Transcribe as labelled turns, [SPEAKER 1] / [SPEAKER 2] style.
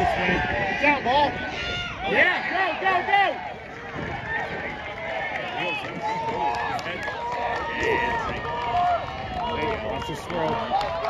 [SPEAKER 1] this Watch out, ball. Yeah, go, go, go.
[SPEAKER 2] Watch the swirl.